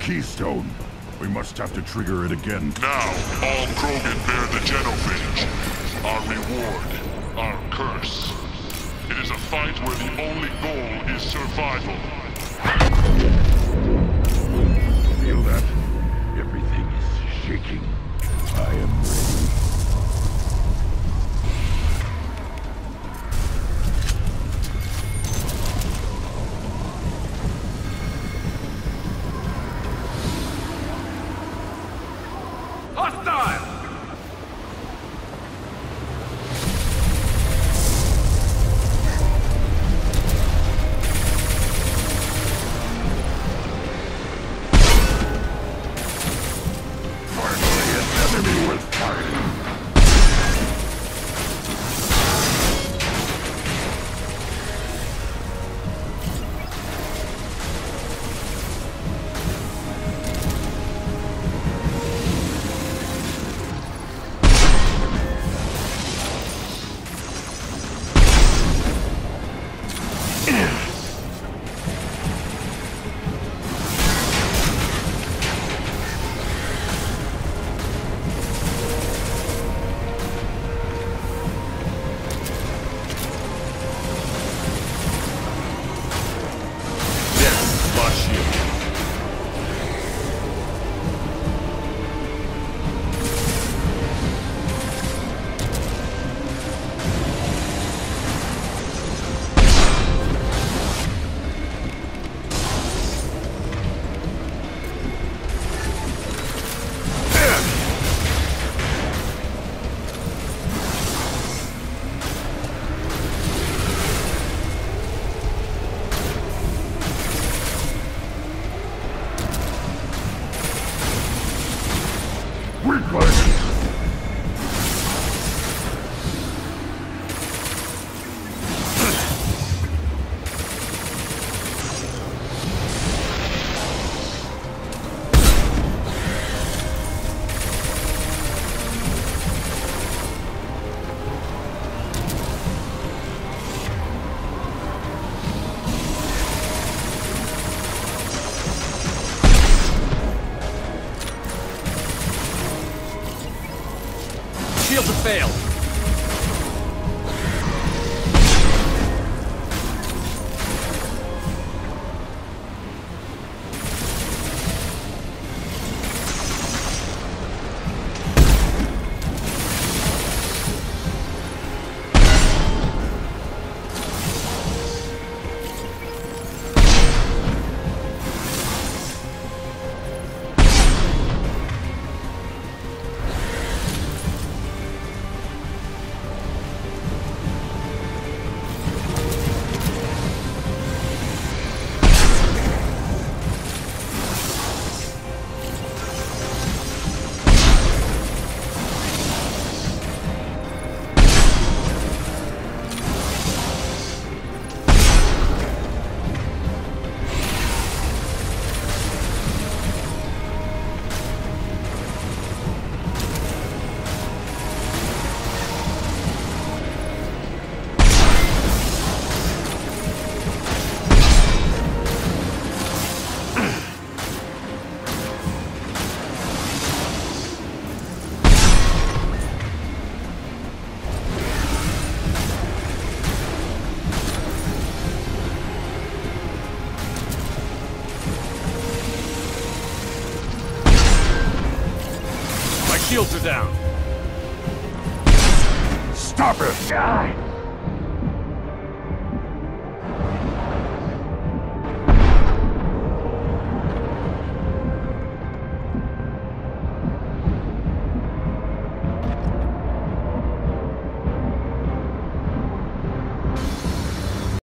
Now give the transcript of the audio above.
keystone. We must have to trigger it again. Now, all Krogan bear the genophage. Weakling! Failed. Shields are down. Stop it! Die!